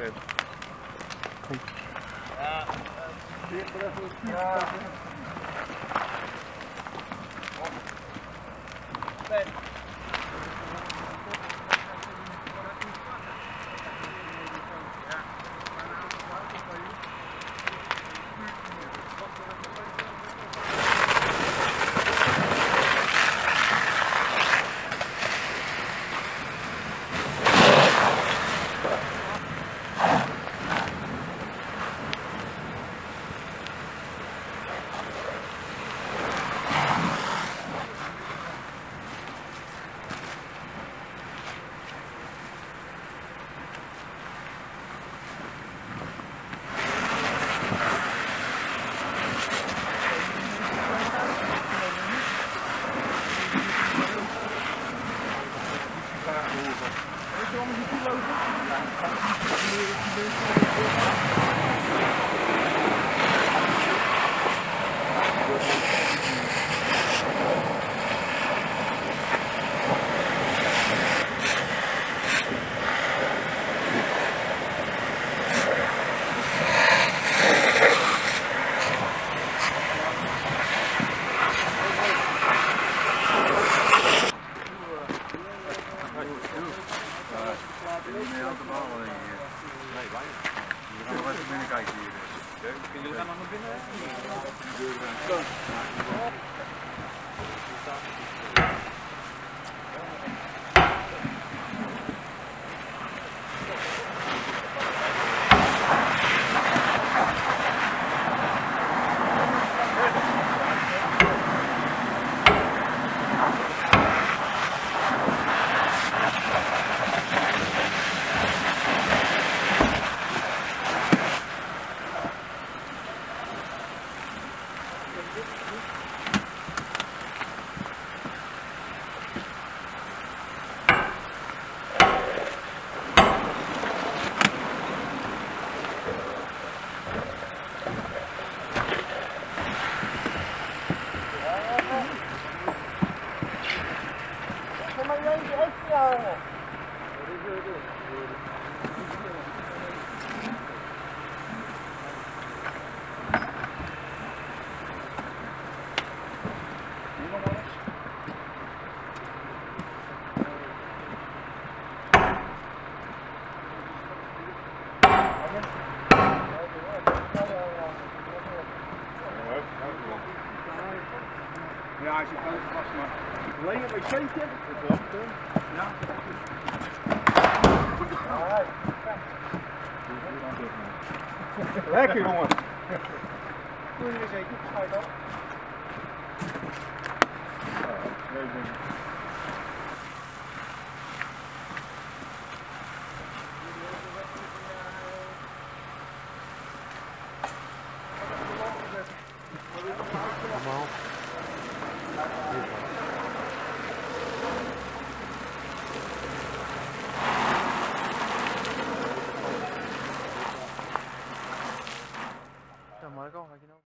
velho. Thank Deus te. Spiller kan han å begynne. Erin. Ja, hij zit wel vast, maar alleen een wc'tje. Dat Ja. Lekker jongen. Doe je weer zeker, schuif op. you know?